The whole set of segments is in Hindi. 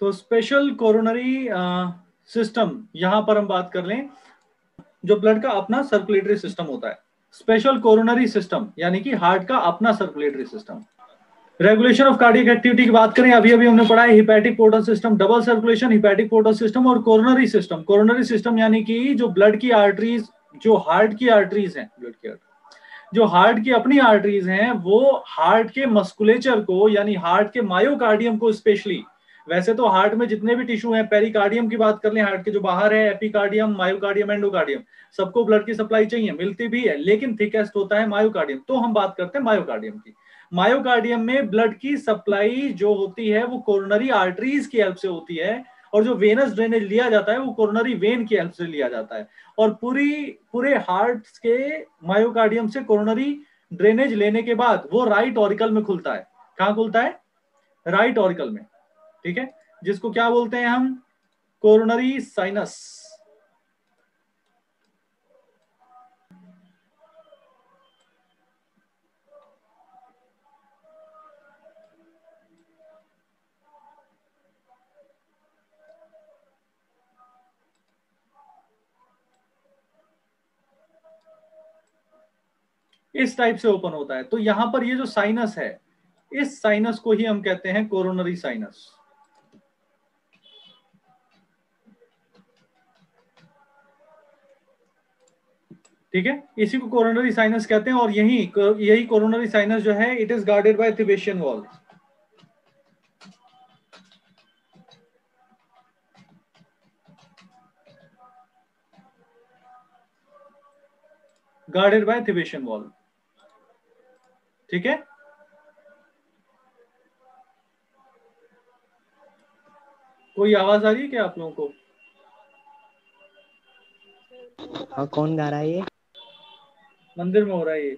तो स्पेशल कोरोनरी सिस्टम यहाँ पर हम बात कर लें, जो ब्लड का अपना सर्कुलेटरी सिस्टम होता है। स्पेशल कोरोनरी सिस्टम यानी कि हार्ट का अपना circulatory system regulation of cardiac activity की बात करें अभी अभी हमने पढ़ा है hepatic portal system double circulation hepatic portal system और कोरोनरी सिस्टम कोरोनरी सिस्टम यानी कि जो ब्लड की आर्टरीज जो हार्ट की आर्टरीज हैं ब्लड की आर्टरी जो हार्ट की अपनी आर्टरीज हैं, वो हार्ट के मस्कुलेचर को, यानी हार्ट के मायोकार्डियम को स्पेशली वैसे तो हार्ट में जितने भी टिश्यू हैं पेरिकार्डियम की बात कर लें हार्ट के जो बाहर है एपिकार्डियम मायोकार्डियम एंडोकार्डियम सबको ब्लड की सप्लाई चाहिए, मिलती भी है, लेकिन थिकेस्ट होता है मायोकार्डियम तो हम बात करते हैं मायोकार्डियम की। मायोकार्डियम में ब्लड की सप्लाई जो होती है, वो कोरोनरी आर्टरीज की हेल्प से होती है, और जो वेनस ड्रेनेज लिया जाता है, वो कोरोनरी वेन की हेल्प से लिया जाता है। और पूरी, पूरे हार्ट के मायोकार्डियम से कोरोनरी ड्रेनेज लेने के बाद, वो राइट ऑरिकल में खुलता है। कहाँ खुलता है? राइट ऑरिकल में। ठीक है? जिसको क्या बोलते हैं हम? कोरोनरी साइनस इस टाइप से ओपन होता है। तो यहाँ पर ये जो साइनस है, इस साइनस को ही हम कहते हैं कोरोनरी साइनस ठीक है? इसी को कोरोनरी साइनस कहते हैं और यही यही कोरोनरी साइनस जो है it is guarded by Thebesian wall guarded by Thebesian wall ठीक है? कोई आवाज़ आ रही है क्या आप लोगों को? हाँ कौन गा रहा है ये? मंदिर में हो रहा है ये।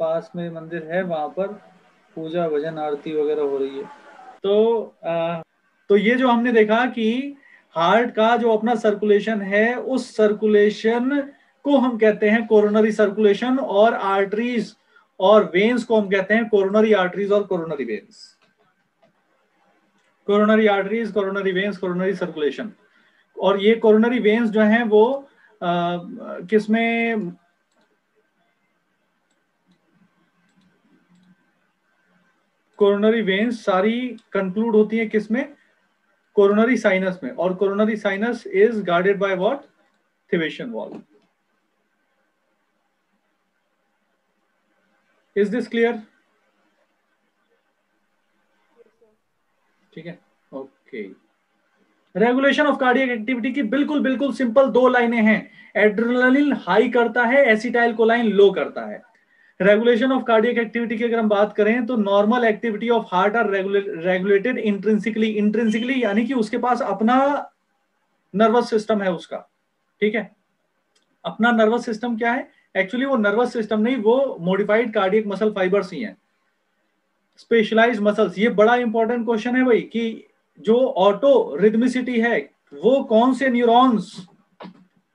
पास में मंदिर है वहाँ पर पूजा भजन आरती वगैरह हो रही है। तो आ, तो ये जो हमने देखा कि हार्ट का जो अपना सर्कुलेशन है उस सर्कुलेशन को हम कहते हैं कोरोनरी सर्कुलेशन और आर्टरीज और वेन्स को हम कहते हैं कोरोनरी आर्टरीज और coronary veins coronary arteries coronary veins coronary circulation और ये कोरोनरी वेन्स जो हैं वो किसमें कोरोनरी वेन्स सारी कंक्लूड होती है किसमें? कोरोनरी साइनस में। और coronary sinus is guarded by what थिवेशन wall is this clear ठीक है? Okay regulation of cardiac activity की बिल्कुल बिल्कुल सिंपल दो लाइनें हैं। एड्रेनलिन हाई करता है एसिटाइल कोलाइन लो करता है। रेगुलेशन ऑफ़ कार्डियक एक्टिविटी की अगर हम बात करें तो normal activity of heart are regulated intrinsically intrinsically यानी कि उसके पास अपना नर्वस सिस्टम है उसका। ठीक है? अपना नर्वस सिस्टम क्या है? एक्चुअली वो नर्वस सिस्टम नहीं, वो मॉडिफाइड कार्डियक मसल फाइबर्स ही हैं। स्पेशलाइज मसल्स ये बड़ा इंपॉर्टेंट क्वेश्चन है भाई कि जो ऑटो रिदमिसिटी है वो कौन से न्यूरॉन्स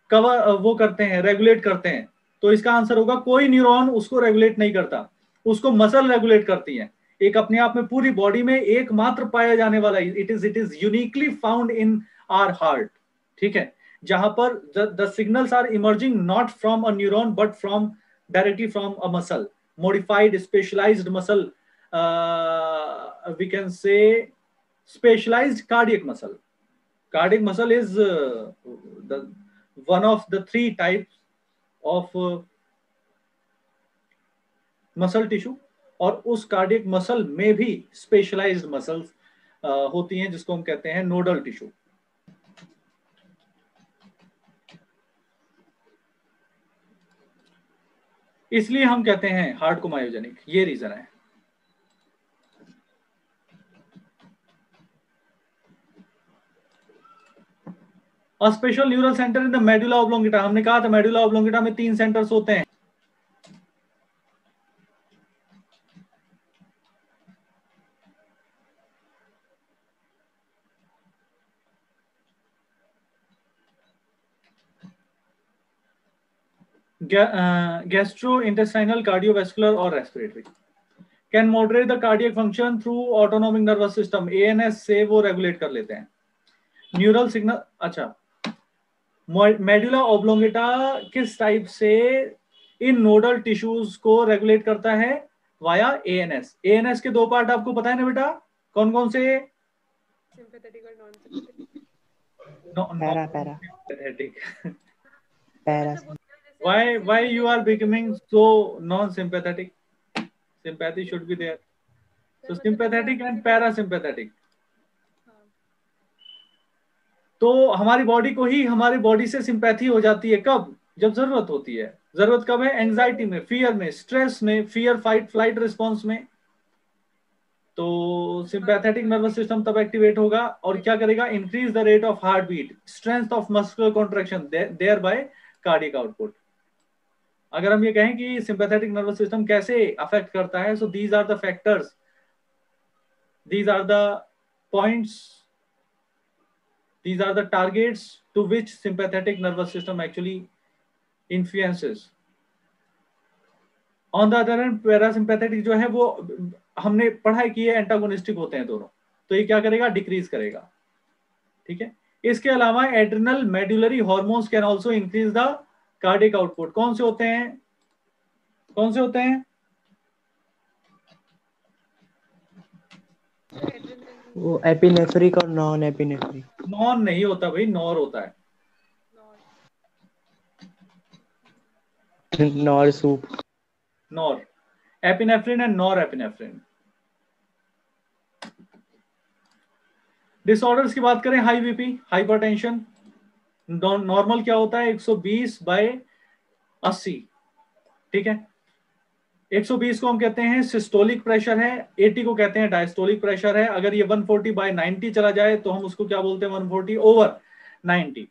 कवर वो करते हैं रेगुलेट करते हैं? तो इसका आंसर होगा कोई न्यूरॉन उसको रेगुलेट नहीं करता। उसको मसल रेगुलेट करती है। एक अपने आप में पूरी बॉडी में एकमात्र पाया जाने वाला it is it is uniquely found in our heart ठीक है? जहाँ पर the signals are emerging not from a neuron but from directly from a muscle specialized muscle uh, we can say specialized cardiac muscle cardiac muscle is uh, the one of the three types of uh, muscle tissue और उस कार्डियक मसल में भी स्पेशलाइज्ड मसल्स uh, होती हैं जिसको हम कहते हैं नोडल टिश्यू इसलिए हम कहते हैं हार्ट को मायोजेनिक ये रीजन है special neural centre in the medulla oblongata हमने कहा था मेडुला ऑब्लोंगिटा में तीन सेंटर्स होते हैं। गैस्ट्रो इंटेस्टाइनल कार्डियोवेस्कुलर और respiratory can moderate the cardiac function through autonomic nervous system ANS से वो रेगुलेट कर लेते हैं। न्यूरल सिग्नल अच्छा। मेडुला ओब्लोंगेटा किस टाइप से इन नोडल टिश्यूज को रेगुलेट करता है? वाया एएनएस एएनएस के दो पार्ट आपको पता है ना बेटा? कौन कौन से सिंपैथेटिक एंड पैरा सिंपैथेटिक तो हमारी बॉडी को ही, हमारी बॉडी से सिंपैथी हो जाती है कब? जब ज़रूरत होती है। ज़रूरत कब है? एंजाइटी में फियर में स्ट्रेस में फियर फाइट फ़्लाइट रिस्पॉन्स में। तो सिंपैथेटिक नर्वस सिस्टम तब एक्टिवेट होगा और क्या करेगा? Increase the rate of heartbeat strength of muscular contraction thereby cardiac output अगर हम ये कहें कि सिंपैथेटिक नर्वस सिस्टम कैसे अफेक्ट करता है so these are the factors these are the points these are the targets to which sympathetic nervous system actually influences on the other hand parasympathetic जो है वो हमने पढ़ाई की है एंटागोनिस्टिक होते हैं दोनों तो ये क्या करेगा डिक्रीज करेगा ठीक है इसके अलावा adrenal medullary hormones can also increase the cardiac output कौन से होते हैं कौन से होते हैं वो एपिनेफ्रिक और नॉन एपिनेफ्रिक नॉन नहीं होता भाई नॉर होता है। नॉर सूप norepinephrine and norepinephrine disorders की बात करें हाई बीपी हाइपरटेंशन नॉर्मल क्या होता है? 120 बाय 80 ठीक है? 120 को हम कहते हैं सिस्टोलिक प्रेशर है 80 को कहते हैं डायस्टोलिक प्रेशर है। अगर ये 140 फोर्टी बाय 90 चला जाए तो हम उसको क्या बोलते हैं? 140 ओवर 90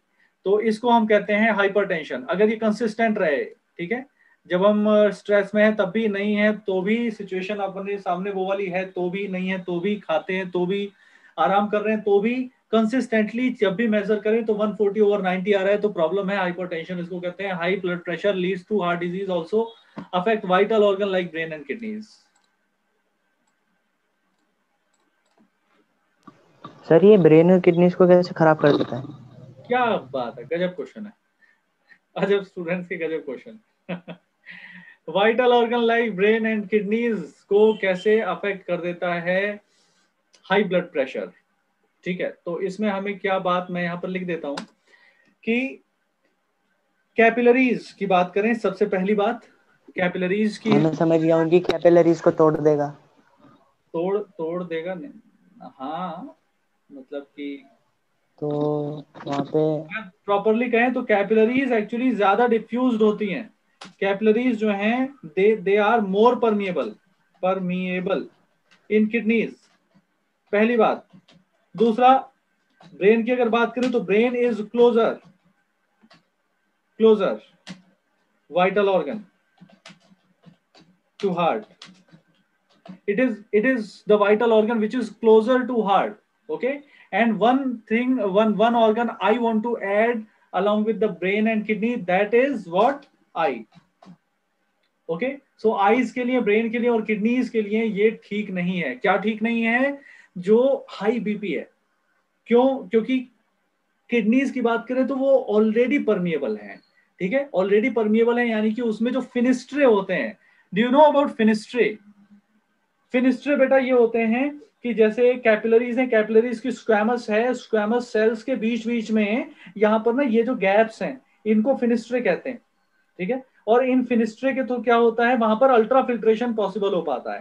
तो इसको हम कहते हैं हाइपरटेंशन अगर ये कंसिस्टेंट रहे, ठीक है? जब हम स्ट्रेस में है, तब भी नहीं है तो भी सिचुएशन अपने सामने वो वाली है तो भी नहीं है तो भी खाते हैं तो भी आराम कर रहे हैं तो भी कंसिस्टेंटली जब भी मेजर करें तो 140 ओवर 90 आ रहा है तो प्रॉब्लम है हाइपरटेंशन इसको कहते हैं। High blood pressure leads to heart disease also affect vital organ like brain and kidneys sir ये ब्रेन और किडनीज को कैसे खराब कर देता है? क्या बात है गजब क्वेश्चन है। अजब स्टूडेंट्स के गजब question vital organ like brain and kidneys को कैसे अफेक्ट कर देता है? हाई ब्लड प्रेशर ठीक है तो इसमें हमें क्या बात मैं यहाँ पर लिख देता हूँ कि कैपिलरीज की बात करें सबसे पहली बात कैपिलरीज की मैं समझ गया उनकी कैपिलरीज को तोड़ देगा। तोड़ तोड़ देगा नहीं? हाँ मतलब कि तो वहाँ पे प्रॉपरली कहें तो कैपिलरीज एक्चुअली ज़्यादा डिफ्यूज्ड होती हैं। कैपिलरीज जो हैं they they are more permeable permeable in kidneys पहली बात। दूसरा ब्रेन की अगर बात करें तो brain is closer closer vital organ to heart it is it is the vital organ which is closer to heart okay and one thing one one organ i want to add along with the brain and kidney that is what eye okay so eyes के लिए brain के लिए और kidneys के लिए ये ठीक नहीं है क्या ठीक नहीं है जो हाई बीपी है क्यों क्योंकि किडनीज की बात करें तो वो ऑलरेडी परमिएबल है ठीक है? ऑलरेडी परमिएबल है, यानी कि उसमें जो फिनिस्ट्रे होते हैं। Do you know about fenestrae fenestrae बेटा ये होते हैं कि जैसे कैपिलरीज हैं कैपिलरीज की स्क्वैमस है स्क्वैमस सेल्स के बीच बीच में यहाँ पर ना ये जो गैप्स हैं, इनको फिनिस्ट्रे कहते हैं। ठीक है? और इन फिनिस्ट्रे के तो क्या होता है? वहाँ पर अल्ट्रा फिल्ट्रेशन पॉसिबल हो पाता है।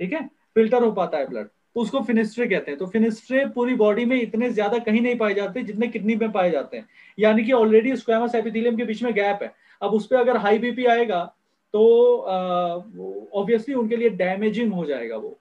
ठीक है? फ़िल्टर हो पाता है ब्लड उसको फिनिस्ट्रे कहते हैं। तो फिनिस्ट्रे पूरी बॉडी में इतने ज़्यादा कहीं नहीं पाए जाते जितने किडनी में पाए जाते हैं। यानी कि ऑलरेडी स्क्वामस एपिथेलियम के बीच में गैप है। अब उस पर अगर हाई बीपी आएगा तो ऑब्वियसली उनके लिए डैमेजिंग हो जाएगा वो।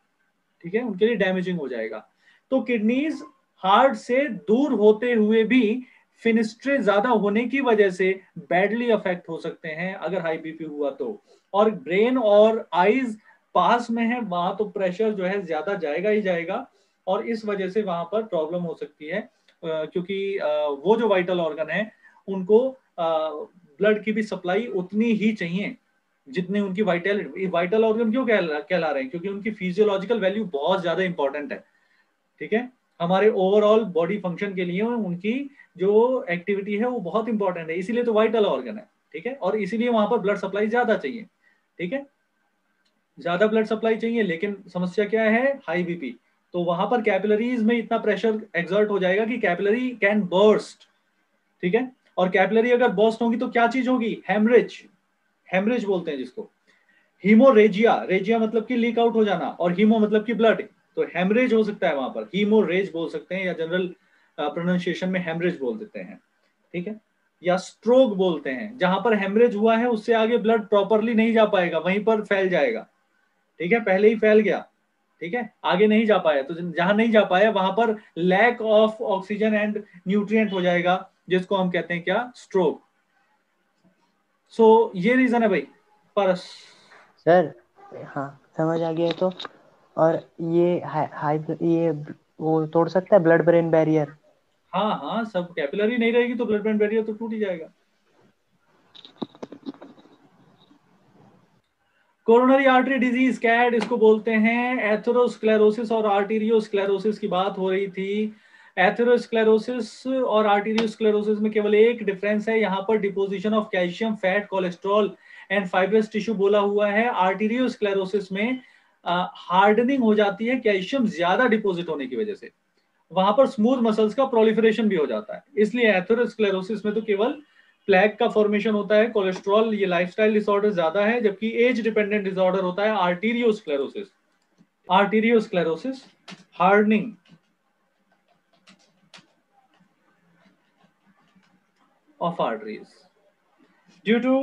ठीक है? उनके लिए डैमेजिंग हो जाएगा। तो किडनीज हार्ट से दूर होते हुए भी फिनिस्ट्रे ज़्यादा होने की वजह से बैडली अफेक्ट हो सकते हैं, अगर हाई बीपी हुआ तो। और ब्रेन और आईज पास में है, वहाँ तो प्रेशर जो है ज़्यादा जाएगा ही जाएगा और इस वजह से वहाँ पर प्रॉब्लम हो सकती है क्योंकि वो जो वाइटल ऑर्गन है, उनको ब्लड की भी सप्लाई उतनी ही चाहिए जितने उनकी वाइटल वाइटल ऑर्गन क्यों कहला कहला रहे हैं? क्योंकि उनकी फिजियोलॉजिकल वैल्यू बहुत ज़्यादा इंपॉर्टेंट है। ठीक है? हमारे ओवरऑल बॉडी फ़ंक्शन के लिए उनकी जो एक्टिविटी है वो बहुत इंपॉर्टेंट है, इसीलिए तो वाइटल ऑर्गन है। ठीक है? और इसीलिए वहाँ पर ब्लड सप्लाई ज़्यादा चाहिए। ठीक है? ज़्यादा ब्लड सप्लाई चाहिए, लेकिन समस्या क्या है? हाई बीपी तो वहाँ पर कैपिलरीज में इतना प्रेशर एक्सर्ट हो जाएगा कि कैपिलरी कैन बर्स्ट ठीक है? और कैपिलरी अगर बर्स्ट होगी तो क्या चीज़ होगी? हेमरेज हेमरेज बोलते हैं जिसको। हीमोरेजिया रेजिया मतलब कि लीक आउट हो जाना, और हीमो मतलब कि ब्लड तो हेमरेज हो सकता है वहाँ पर। हीमोरेज बोल सकते हैं, या जनरल प्रोनाउंसिएशन में हेमरेज बोल देते हैं। ठीक है? या स्ट्रोक बोलते हैं। जहाँ पर हेमरेज हुआ है, उससे आगे ब्लड प्रॉपरली नहीं जा पाएगा, वहीं पर फैल जाएगा। ठीक है पहले ही फैल गया ठीक है आगे नहीं जा पाया तो जहाँ नहीं जा पाया वहाँ पर lack of oxygen and nutrient हो जाएगा जिसको हम कहते हैं क्या? स्ट्रोक सो so, ये रीजन है भाई परस। सर हाँ समझ आ गया तो और ये हाई हाई ये वो तोड़ सकता है ब्लड ब्रेन बैरियर हाँ हाँ सब कैपिलरी नहीं रहेगी तो ब्लड ब्रेन बैरियर तो टूट ही जाएगा। कोरोनरी आर्टरी डिज़ीज़, कैड, इसको बोलते हैं। एथेरोस्क्लेरोसिस और आर्टीरियोस्क्लेरोसिस की बात हो रही थी। एथेरोस्क्लेरोसिस और आर्टीरियोस्क्लेरोसिस में केवल एक डिफरेंस है। यहाँ पर deposition of calcium fat cholesterol and fibrous tissue बोला हुआ है। आर्टीरियोस्क्लेरोसिस में हार्डनिंग हो जाती है। कैल्शियम ज़्यादा डिपोजिट होने की वजह से। वहाँ पर स्मूथ मसल्स का प्रोलिफरेशन भी हो जाता है। इसलिए एथेरोस्क्लेरोसिस में तो केवल प्लैक का फॉर्मेशन होता है कोलेस्ट्रॉल ये लाइफस्टाइल डिसऑर्डर ज़्यादा है, जबकि एज डिपेंडेंट डिसऑर्डर होता है arteriosclerosis arteriosclerosis hardening of arteries. Due to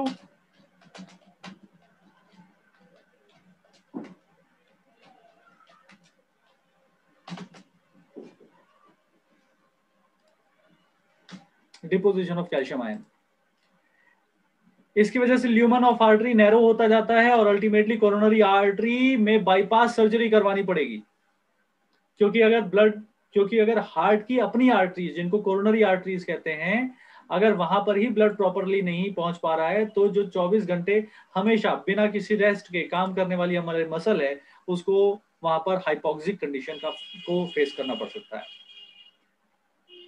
deposition of calcium ion इसकी वजह से ल्यूमन ऑफ़ आर्टरी नैरो होता जाता है और अल्टीमेटली कोरोनरी आर्टरी में बाईपास सर्जरी करवानी पड़ेगी। क्योंकि अगर ब्लड क्योंकि अगर हार्ट की अपनी आर्टरीज जिनको कोरोनरी आर्टरीज कहते हैं, अगर वहाँ पर ही ब्लड प्रॉपरली नहीं पहुँच पा रहा है तो जो 24 घंटे हमेशा बिना किसी रेस्ट के काम करने वाली हमारे मसल है, उसको वहाँ पर हाइपोक्सिक कंडीशन का को फेस करना पड़ सकता है।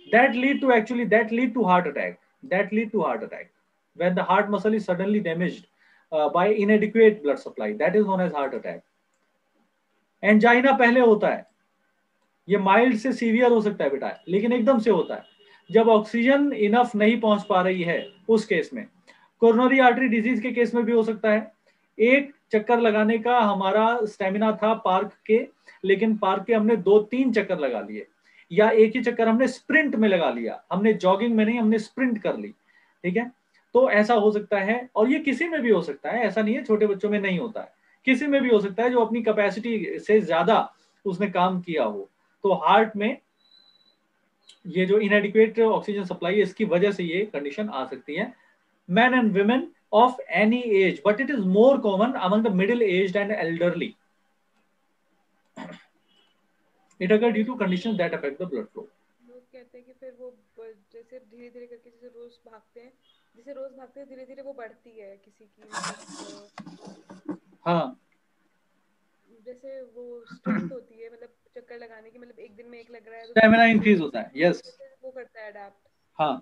That lead to actually that lead to heart attack that lead to heart attack when the heart muscle is suddenly damaged uh, by inadequate blood supply. That is known as heart attack. Angina पहले होता है। ये माइल्ड से सीवियर हो सकता है बेटा लेकिन एकदम से होता है। जब ऑक्सीजन इनफ नहीं पहुँच पा रही है उस केस में कोरोनरी आर्टरी डिज़ीज़ के केस में भी हो सकता है। एक चक्कर लगाने का हमारा स्टेमिना था पार्क के लेकिन पार्क के हमने दो तीन चक्कर लगा लिए। या एक ही चक्कर हमने स्प्रिंट में लगा लिया। हमने जॉगिंग में नहीं हमने स्प्रिंट कर ली। ठीक है? तो ऐसा हो सकता है, और ये किसी में भी हो सकता है, ऐसा नहीं है छोटे बच्चों में नहीं होता है। किसी में भी हो सकता है जो अपनी कैपेसिटी से ज़्यादा उसने काम किया हो। तो हार्ट में ये जो इनएडिक्वेट ऑक्सीजन सप्लाई है, इसकी वजह से ये कंडीशन आ सकती है। Man and women of any age but it is more common among the middle age and elderly it अगर due to condition that affect the blood flow कहते हैं कि फिर वो जैसे धीरे धीरे करके जैसे रोज भागते हैं जैसे रोज भागते हैं धीरे धीरे वो बढ़ती है किसी की हाँ। जैसे वो स्ट्रेंथ होती है मतलब चक्कर लगाने की मतलब एक दिन में एक लग रहा है स्टैमिना इंक्रीज होता है यस वो करता है अडैप्ट हाँ।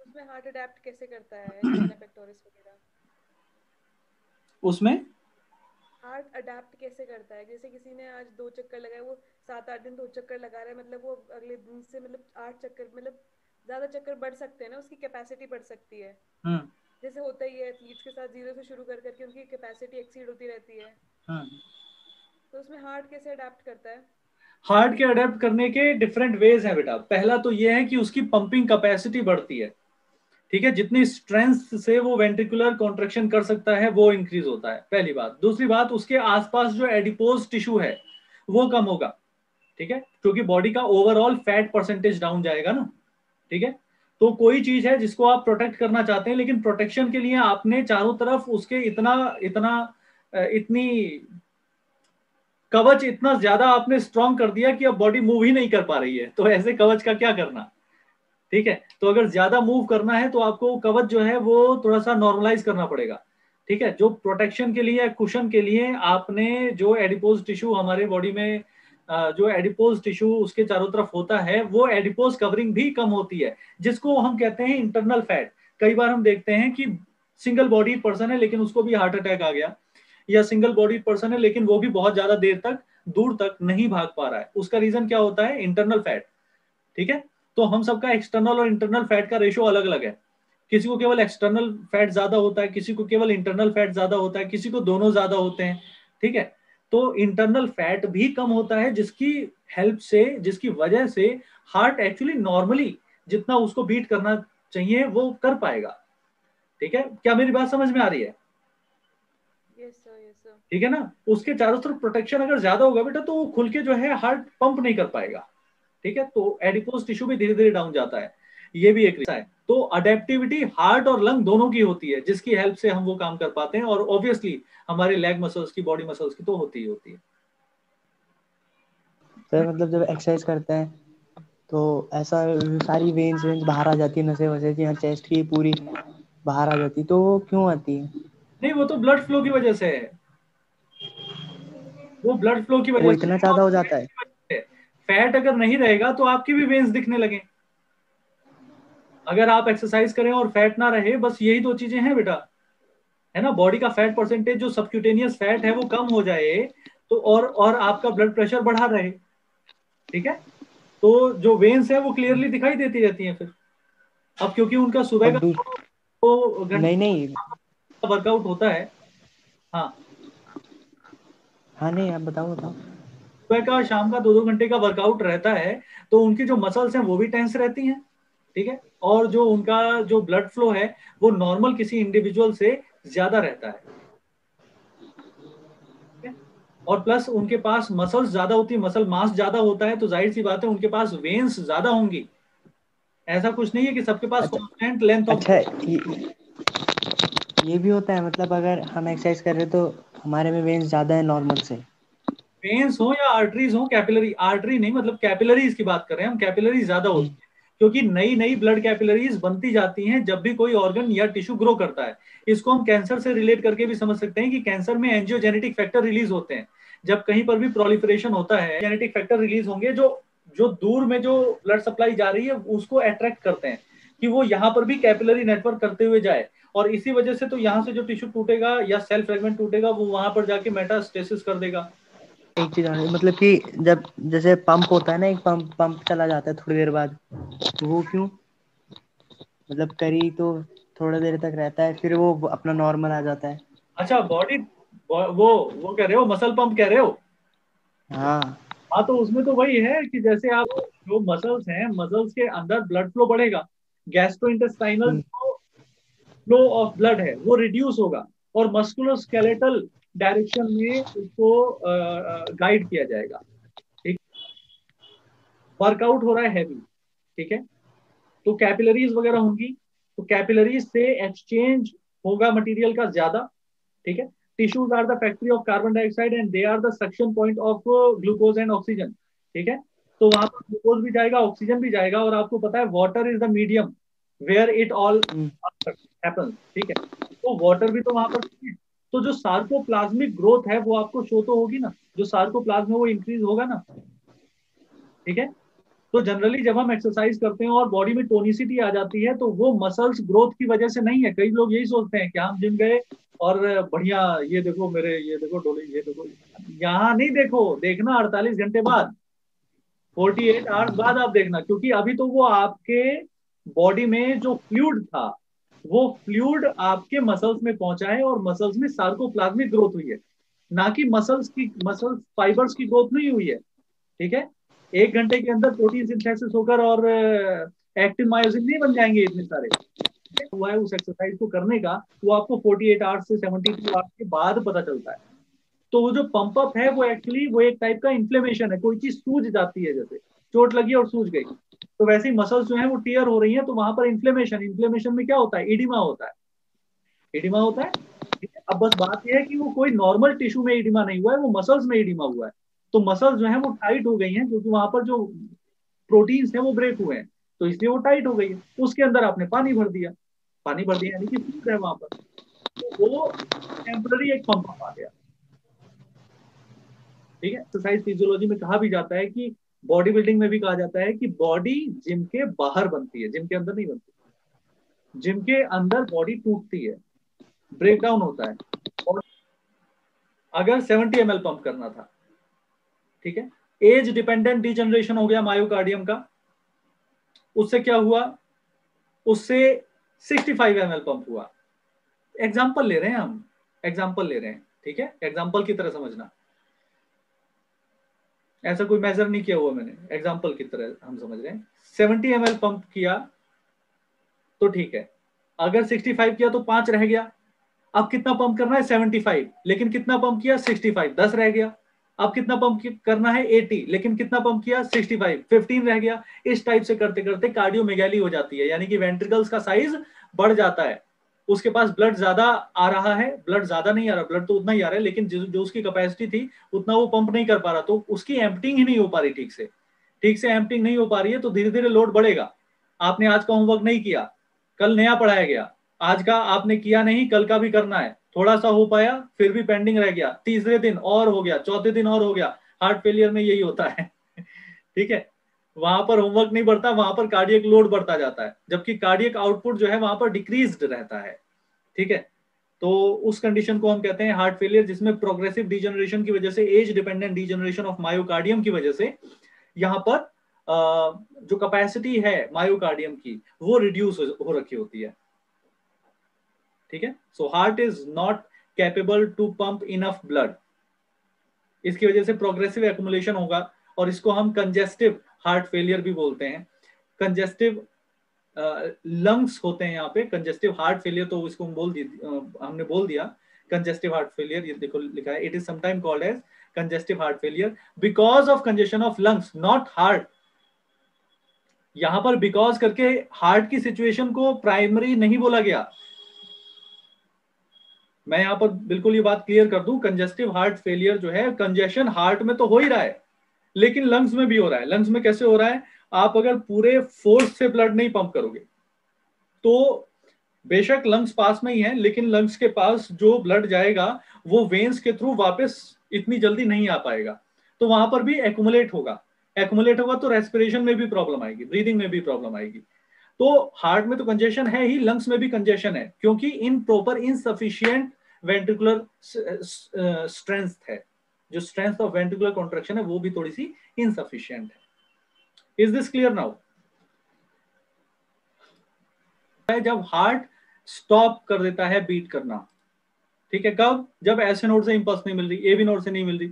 उसमें हार्ट अडैप्ट कैसे करता है पेक्टोरिस वगैरह? उसमें? हार्ट अडैप्ट कैसे करता है? जैसे किसी ने आज दो चक्कर लगाए वो सात आठ दिन दो चक्कर लगा रहा है मतलब वो अगले दिन से मतलब आठ चक्कर मतलब ज़्यादा चक्कर बढ़ सकते हैं ना उसकी कैपेसिटी बढ़ सकती है। जैसे होता ही है एथलीट्स के साथ ज़ीरो से शुरू कर करके उनकी कैपेसिटी एक्सीड होती रहती है। तो उसमें हार्ट कैसे अडेप्ट करता है? हार्ट के अडेप्ट करने के डिफरेंट वेज हैं बेटा। पहला तो ये है कि उसकी पंपिंग कैपेसिटी बढ़ती है। ठीक है? जितनी स्ट्रेंथ से वो वेंट्रिकुलर कॉन्ट्रेक्शन कर सकता है वो इंक्रीज होता है। पहली बात। दूसरी बात उसके आसपास जो एडिपोज टिश्यू है वो कम होगा। ठीक है? क्योंकि बॉडी का ओवरऑल फैट परसेंटेज डाउन जाएगा ना। ठीक है? तो कोई चीज़ है जिसको आप प्रोटेक्ट करना चाहते हैं, लेकिन प्रोटेक्शन के लिए आपने चारों तरफ़ उसके इतना इतना इतनी कवच इतना ज़्यादा आपने स्ट्रॉन्ग कर दिया कि अब बॉडी मूव ही नहीं कर पा रही है। तो ऐसे कवच का क्या करना? ठीक है? तो अगर ज़्यादा मूव करना है तो आपको कवच जो है वो थोड़ा सा नॉर्मलाइज करना पड़ेगा। ठीक है? जो प्रोटेक्शन के लिए कुशन के लिए आपने जो एडिपोज टिश्यू हमारे बॉडी में जो एडिपोज टिश्यू उसके चारों तरफ़ होता है, वो एडिपोज कवरिंग भी कम होती है, जिसको हम कहते हैं इंटरनल फैट। कई बार हम देखते हैं कि सिंगल बॉडी पर्सन है, लेकिन उसको भी हार्ट अटैक आ गया, या सिंगल बॉडी पर्सन है, लेकिन वो भी बहुत ज़्यादा देर तक, दूर तक नहीं भाग पा रहा है। उसका रीजन क्या होता है? Internal fat. ठीक है? तो हम सबका एक्सटर्नल और इंटरनल फैट का रेशियो अलग अलग है। किसी को केवल एक्सटर्नल फैट ज़्यादा होता है, किसी को केवल इंटरनल फैट ज़्यादा होता है, किसी को दोनों ज़्यादा होते हैं। ठीक है? तो इंटरनल फैट भी कम होता है जिसकी हेल्प से जिसकी वजह से हार्ट एक्चुअली नॉर्मली जितना उसको बीट करना चाहिए वो कर पाएगा। ठीक है? क्या मेरी बात समझ में आ रही है? ठीक है ना? उसके चारों तरफ़ प्रोटेक्शन अगर ज़्यादा होगा बेटा तो वो खुल के जो है हार्ट पंप नहीं कर पाएगा। ठीक है? तो एडिपोज टिश्यू भी धीरे धीरे डाउन जाता है। ये भी एक है। तो अडेप्टिविटी हार्ट और लंग दोनों की होती है जिसकी हेल्प से हम वो काम कर पाते हैं और ऑब्वियसली हमारे लेग मसल्स की बॉडी मसल्स की तो होती ही होती है। सर मतलब जब एक्सरसाइज करते हैं तो ऐसा सारी वेन्स वेन्स बाहर आ जाती है नसें वसे यहाँ चेस्ट की पूरी बाहर आ जाती तो वो क्यों आती है? नहीं वो तो ब्लड फ्लो की वजह से है। वो ब्लड फ्लो की वजह से इतना ज़्यादा हो जाता है। फैट अगर नहीं रहेगा तो आपकी भी वेन्स दिखने लगे। अगर आप एक्सरसाइज करें और फैट ना रहे बस यही दो चीज़ें हैं बेटा। है ना? बॉडी का फैट परसेंटेज जो सबक्यूटेनियस फैट है वो कम हो जाए तो और और आपका ब्लड प्रेशर बढ़ा रहे। ठीक है? तो जो वेन्स है वो क्लियरली दिखाई देती रहती हैं फिर। अब क्योंकि उनका सुबह का तो नहीं नहीं। वर्कआउट होता है। हाँ। हाँ नहीं आप बताओ बताओ। सुबह का शाम का दो दो घंटे का वर्कआउट रहता है तो उनकी जो मसल्स हैं वो भी टेंस रहती हैं। ठीक है? और जो उनका जो ब्लड फ्लो है वो नॉर्मल किसी इंडिविजुअल से ज़्यादा रहता है। और प्लस उनके पास मसल्स ज़्यादा होती है मसल मास ज़्यादा होता है तो ज़ाहिर सी बात है उनके पास वेन्स ज़्यादा होंगी। ऐसा कुछ नहीं है कि सबके पास कॉन्स्टेंट लेंथ ऑफ़ अच्छा ये, ये भी होता है मतलब अगर हम एक्सरसाइज कर रहे तो हमारे में वेन्स ज़्यादा है नॉर्मल से। वेन्स हो या आर्टरीज हो कैपिलरी आर्टरी नहीं मतलब कैपिलरीज की बात कर रहे हैं हम कैपिलरी ज़्यादा होती है। क्योंकि नई नई ब्लड कैपिलरीज बनती जाती हैं जब भी कोई ऑर्गन या टिश्यू ग्रो करता है। इसको हम कैंसर से रिलेट करके भी समझ सकते हैं कि कैंसर में एंजियोजेनेटिक फैक्टर रिलीज़ होते हैं। जब कहीं पर भी प्रोलिफरेशन होता है जेनेटिक फैक्टर रिलीज़ होंगे जो जो दूर में जो ब्लड सप्लाई जा रही है, उसको अट्रैक्ट करते हैं कि वो यहाँ पर भी कैपिलरी नेटवर्क करते हुए जाए। और इसी वजह से तो यहाँ से जो टिश्यू टूटेगा या सेल फ्रेगमेंट टूटेगा, वो वहाँ पर जाके मेटास्टेसिस कर देगा। एक चीज़ मतलब कि जब जैसे पंप होता है ना एक पंप पंप चला जाता है थोड़ी देर बाद तो वो क्यों? मतलब करी तो थोड़ा देर तक रहता है फिर वो अपना नॉर्मल आ जाता है। अच्छा बॉडी वो वो कह रहे हो मसल पंप कह रहे हो? हाँ। हाँ तो उसमें तो वही है कि जैसे आप जो मसल्स हैं मसल्स के अंदर ब्लड फ्लो बढ़ेगा gastrointestinal flow of blood है वो रिड्यूस होगा और मस्कुलर स्केलेटल डायरेक्शन में उसको गाइड किया जाएगा। ठीक? वर्कआउट हो रहा है हैवी ठीक है? तो कैपिलरीज वगैरह होंगी। तो कैपिलरीज से एक्सचेंज होगा मटेरियल का ज़्यादा ठीक है? Tissues are the factory of carbon dioxide and they are the suction point of glucose and oxygen ठीक है? तो वहाँ पर ग्लूकोज भी जाएगा ऑक्सीजन भी जाएगा और आपको पता है water is the medium where it all ठीक है? तो वाटर भी तो वहाँ पर तो जो सार्कोप्लाज्मिक ग्रोथ है, वो आपको शो तो होगी ना। जो सार्कोप्लाज्म है, वो इंक्रीज होगा ना। ठीक है? तो जनरली जब हम एक्सरसाइज करते हैं और बॉडी में टोनिसिटी आ जाती है तो वो मसल्स ग्रोथ की वजह से नहीं है। कई लोग यही सोचते हैं कि हम जिम गए और बढ़िया, ये देखो मेरे, ये देखो डोले, ये देखो। यहाँ नहीं देखो, देखना अड़तालीस घंटे बाद। फोर्टी एट आवर्स बाद आप देखना, क्योंकि अभी तो वो आपके बॉडी में जो फ्लूड था वो फ्लूड आपके मसल्स में पहुँचा है और मसल्स में सार्कोप्लाज्मिक ग्रोथ हुई है। ना कि मसल्स की, मसल्स फाइबर्स की ग्रोथ नहीं हुई है। ठीक है? एक घंटे के अंदर प्रोटीन सिंथेसिस होकर और एक्टिव मायोसिन नहीं बन जाएँगे इतने सारे। हुआ है उस एक्सरसाइज को करने का वो आपको 48 आवर्स से 72 आवर्स के बाद पता चलता है। तो वो जो पंप अप है, वो एक्चुअली वो एक टाइप का इन्फ्लेमेशन है। कोई चीज़ सूज जाती है जैसे। चोट लगी और सूज गई। तो वैसे ही मसल्स जो है वो टीयर हो रही है तो वहाँ पर इन्फ्लेमेशन इन्फ्लेमेशन में क्या होता है? इडिमा होता है। इडिमा होता है? अब बस बात यह है कि वो कोई नॉर्मल टिश्यू में इडिमा नहीं हुआ है, वो मसल्स में इडिमा हुआ है। तो मसल्स जो है वो टाइट हो गई हैं, क्योंकि वहाँ पर जो प्रोटीन्स है वो ब्रेक हुए हैं। तो इसलिए वो टाइट हो गई है। उसके अंदर आपने पानी भर दिया। पानी भर दिया, यानी कि फ़ूड है वहाँ पर। तो वो टेम्पररी एक पंप आ गया। ठीक है? एक्सरसाइज फिजियोलॉजी में कहा भी जाता है कि बॉडी बिल्डिंग में भी कहा जाता है कि बॉडी जिम के बाहर बनती है, जिम के अंदर नहीं बनती। जिम के अंदर बॉडी टूटती है ब्रेक डाउन होता है। अगर 70 एम पंप करना था, ठीक है? एज डिपेंडेंट डिजनरेशन हो गया मायोकार्डियम का। उससे क्या हुआ? उससे 65 फाइव एम पंप हुआ। एग्ज़ाम्पल ले रहे हैं हम। एग्ज़ाम्पल ले रहे हैं, ठीक है? एग्ज़ाम्पल की तरह समझना। ऐसा कोई मेजर नहीं किया हुआ मैंने। एग्ज़ाम्पल की तरह हम समझ रहे हैं। सेवेंटी एम पंप किया तो ठीक है। अगर 65 किया तो पाँच रह गया। अब कितना पंप करना है? 75 लेकिन कितना पंप किया? 65 दस रह गया। अब कितना पंप करना है? 80 लेकिन कितना पंप किया? 65 15 रह गया। इस टाइप से करते करते कार्डियोमेगैली हो जाती है। यानी कि वेंट्रिकल्स का साइज़ बढ़ जाता है। उसके पास ब्लड ज़्यादा आ रहा है ब्लड ज़्यादा नहीं आ रहा ब्लड तो उतना ही आ रहा है लेकिन जो, उसकी कैपेसिटी थी उतना वो पंप नहीं कर पा रहा तो उसकी एम्पटिंग ही नहीं हो पा रही ठीक से। ठीक से एम्पटिंग नहीं हो पा रही है तो धीरे धीरे लोड बढ़ेगा। आपने आज का होमवर्क नहीं किया कल नया पढ़ाया गया। आज का आपने किया नहीं कल का भी करना है। थोड़ा सा हो पाया फिर भी पेंडिंग रह गया। तीसरे दिन और हो गया चौथे दिन और हो गया। हार्ट फेलियर में यही होता है। ठीक है? वहाँ पर होमवर्क नहीं बढ़ता, वहाँ पर कार्डियक लोड बढ़ता जाता है, जबकि कार्डियक आउटपुट जो है वहाँ पर डिक्रीज रहता है, ठीक है? तो उस कंडीशन को हम कहते हैं हार्ट फेलियर जिसमें प्रोग्रेसिव डिजेनरेशन की वजह से age dependent degeneration of myocardium की वजह से, यहाँ पर जो कैपेसिटी है मायोकार्डियम की, वो रिड्यूस हो रखी होती है। ठीक है? So heart is not capable to pump enough blood इसकी वजह से प्रोग्रेसिव एक्मुलेशन होगा। और इसको हम कंजेस्टिव हार्ट फेलियर भी बोलते हैं। कंजेस्टिव लंग्स होते हैं यहाँ पे। कंजेस्टिव हार्ट फेलियर तो इसको हम बोल दी uh, हमने बोल दिया। कंजेस्टिव हार्ट फेलियर ये देखो लिखा है। It is sometime called as congestive heart failure because of congestion of lungs not heart यहाँ पर बिकॉज़ करके हार्ट की सिचुएशन को प्राइमरी नहीं बोला गया। मैं यहाँ पर बिल्कुल ये बात क्लियर कर दूँ। कंजेस्टिव हार्ट फेलियर जो है कंजेशन हार्ट में तो हो ही रहा है। लेकिन लंग्स में भी हो रहा है। लंग्स में कैसे हो रहा है? आप अगर पूरे फोर्स से ब्लड नहीं पंप करोगे तो बेशक लंग्स पास में ही है, लेकिन लंग्स के पास जो ब्लड जाएगा, वो वेन्स के थ्रू वापस इतनी जल्दी नहीं आ पाएगा। तो वहाँ पर भी एकुमुलेट होगा। एकुमुलेट होगा तो रेस्पिरेशन में भी प्रॉब्लम आएगी ब्रीदिंग में भी प्रॉब्लम आएगी। तो हार्ट में तो कंजेशन है ही लंग्स में भी कंजेशन है, क्योंकि improper insufficient ventricular strength है। जो स्ट्रेंथ ऑफ़ वेंट्रिकुलर कॉन्ट्रेक्शन है, वो भी थोड़ी सी इनसफिशियंट है इज़ दिस क्लियर नाउ जब हार्ट स्टॉप कर देता है बीट करना। ठीक है, कब? जब ऐसे नोड से इंपल्स नहीं मिल रही ए बी नोड से नहीं मिल रही।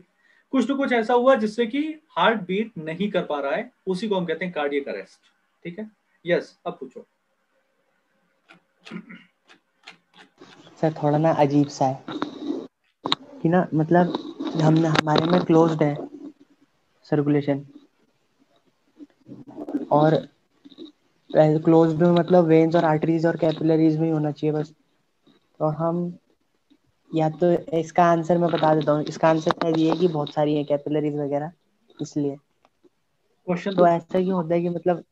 कुछ तो कुछ ऐसा हुआ जिससे कि हार्ट बीट नहीं कर पा रहा है, उसी को हम कहते हैं कार्डियक अरेस्ट ठीक है? यस अब पूछो। सर, थोड़ा ना अजीब सा है। कि ना मतलब हमने हमारे में क्लोज्ड है सर्कुलेशन और क्लोज में मतलब वेन्स और आर्टरीज और कैपिलरीज में होना चाहिए बस। तो हम या तो इसका आंसर मैं बता देता हूँ। इसका आंसर शायद ये है कि बहुत सारी है कैपिलरीज वगैरह इसलिए। क्वेश्चन तो ऐसा क्यों होता है कि मतलब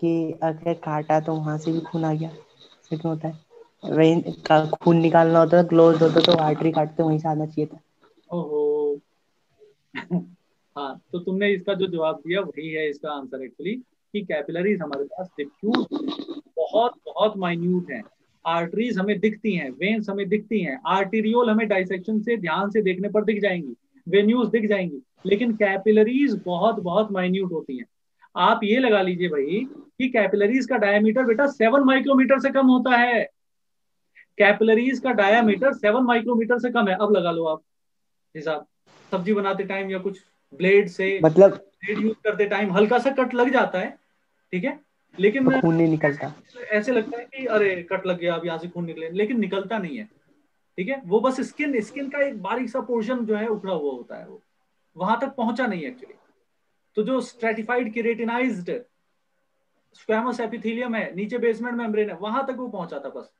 कि अगर काटा तो वहाँ से भी खून आ गया? ऐसा क्यों होता है? वेन का खून निकालना होता है क्लोज होता तो आर्टरी काटते वहीं से आना चाहिए था। ओहो। हाँ तो तुमने इसका जो जवाब दिया, वही है इसका आंसर एक्चुअली कि कैपिलरीज हमारे पास डिफ्यूज बहुत बहुत माइन्यूट हैं। आर्टरीज हमें दिखती हैं वेन्स हमें दिखती हैं। आर्टीरियोल हमें डाइसेक्शन से, ध्यान से देखने पर दिख जाएँगी वेन्यूज दिख जाएँगी। लेकिन कैपिलरीज बहुत बहुत माइन्यूट होती हैं। आप ये लगा लीजिए भाई, कि कैपिलरीज का डायमीटर बेटा सेवन माइक्रोमीटर से कम होता है। कैपिलरीज का डायमीटर सेवन माइक्रोमीटर से कम है। अब लगा लो आप। हिसाब सब्ज़ी बनाते टाइम या कुछ ब्लेड से मतलब ब्लेड यूज़ करते टाइम हल्का सा कट लग जाता है ठीक है? लेकिन तो खून नहीं निकलता। ऐसे लगता है कि अरे कट लग गया अब यहाँ से खून निकले लेकिन निकलता नहीं है ठीक है? वो बस स्किन स्किन का एक बारीक सा पोर्शन जो है उखड़ा हुआ होता है वो। वहाँ तक पहुँचा नहीं है एक्चुअली तो जो स्ट्रेटिफाइड किरेटिनाइज्ड स्क्वेमस एपिथेलियम है नीचे बेसमेंट मेम्ब्रेन है वहाँ तक वो पहुँचा था बस।